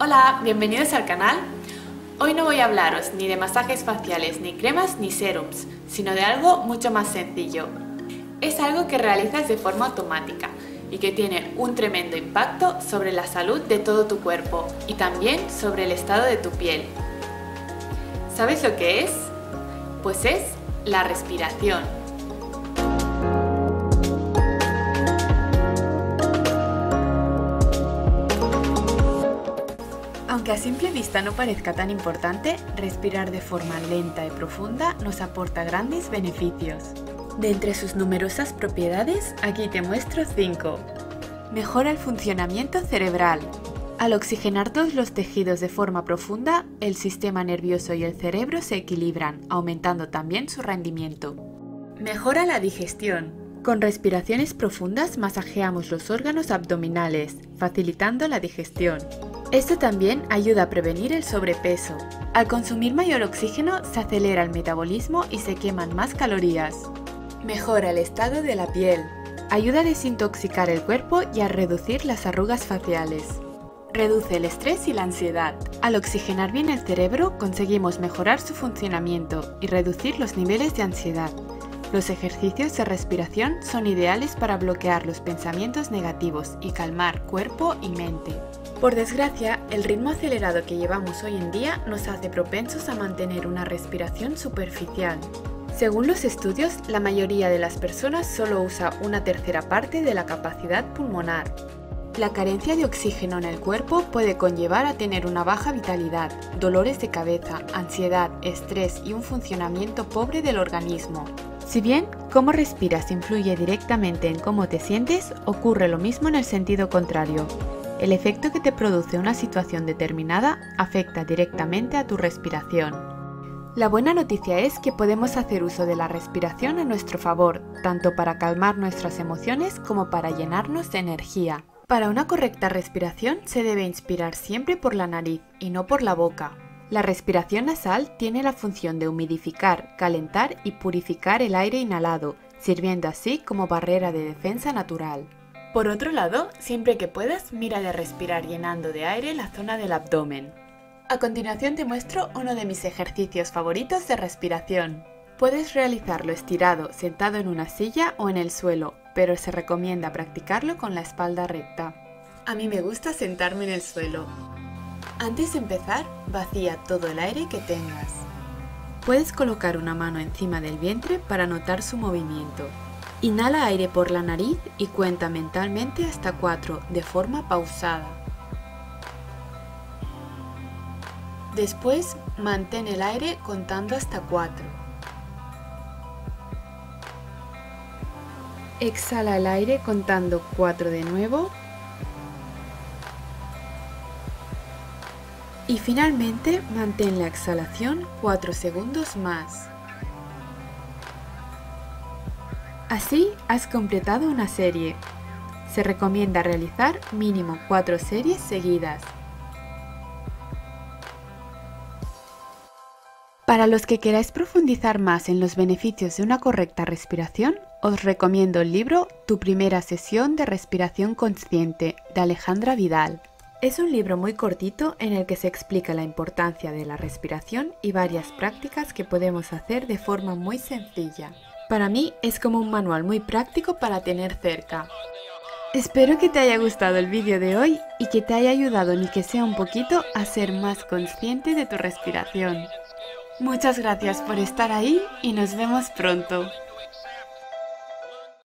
Hola, bienvenidos al canal. Hoy no voy a hablaros ni de masajes faciales, ni cremas, ni serums, sino de algo mucho más sencillo. Es algo que realizas de forma automática y que tiene un tremendo impacto sobre la salud de todo tu cuerpo y también sobre el estado de tu piel. ¿Sabes lo que es? Pues es la respiración. Aunque a simple vista no parezca tan importante, respirar de forma lenta y profunda nos aporta grandes beneficios. De entre sus numerosas propiedades, aquí te muestro 5. Mejora el funcionamiento cerebral. Al oxigenar todos los tejidos de forma profunda, el sistema nervioso y el cerebro se equilibran, aumentando también su rendimiento. Mejora la digestión. Con respiraciones profundas masajeamos los órganos abdominales, facilitando la digestión. Esto también ayuda a prevenir el sobrepeso. Al consumir mayor oxígeno se acelera el metabolismo y se queman más calorías. Mejora el estado de la piel. Ayuda a desintoxicar el cuerpo y a reducir las arrugas faciales. Reduce el estrés y la ansiedad. Al oxigenar bien el cerebro conseguimos mejorar su funcionamiento y reducir los niveles de ansiedad. Los ejercicios de respiración son ideales para bloquear los pensamientos negativos y calmar cuerpo y mente. Por desgracia, el ritmo acelerado que llevamos hoy en día nos hace propensos a mantener una respiración superficial. Según los estudios, la mayoría de las personas solo usa una tercera parte de la capacidad pulmonar. La carencia de oxígeno en el cuerpo puede conllevar a tener una baja vitalidad, dolores de cabeza, ansiedad, estrés y un funcionamiento pobre del organismo. Si bien cómo respiras influye directamente en cómo te sientes, ocurre lo mismo en el sentido contrario. El efecto que te produce una situación determinada afecta directamente a tu respiración. La buena noticia es que podemos hacer uso de la respiración a nuestro favor, tanto para calmar nuestras emociones como para llenarnos de energía. Para una correcta respiración se debe inspirar siempre por la nariz y no por la boca. La respiración nasal tiene la función de humidificar, calentar y purificar el aire inhalado, sirviendo así como barrera de defensa natural. Por otro lado, siempre que puedas, mira de respirar llenando de aire la zona del abdomen. A continuación te muestro uno de mis ejercicios favoritos de respiración. Puedes realizarlo estirado, sentado en una silla o en el suelo, pero se recomienda practicarlo con la espalda recta. A mí me gusta sentarme en el suelo. Antes de empezar, vacía todo el aire que tengas. Puedes colocar una mano encima del vientre para notar su movimiento. Inhala aire por la nariz y cuenta mentalmente hasta 4 de forma pausada. Después, mantén el aire contando hasta 4. Exhala el aire contando 4 de nuevo. Y finalmente, mantén la exhalación 4 segundos más. Así has completado una serie. Se recomienda realizar mínimo 4 series seguidas. Para los que queráis profundizar más en los beneficios de una correcta respiración, os recomiendo el libro Tu primera sesión de respiración consciente de Alejandra Vidal. Es un libro muy cortito en el que se explica la importancia de la respiración y varias prácticas que podemos hacer de forma muy sencilla. Para mí es como un manual muy práctico para tener cerca. Espero que te haya gustado el vídeo de hoy y que te haya ayudado ni que sea un poquito a ser más consciente de tu respiración. Muchas gracias por estar ahí y nos vemos pronto.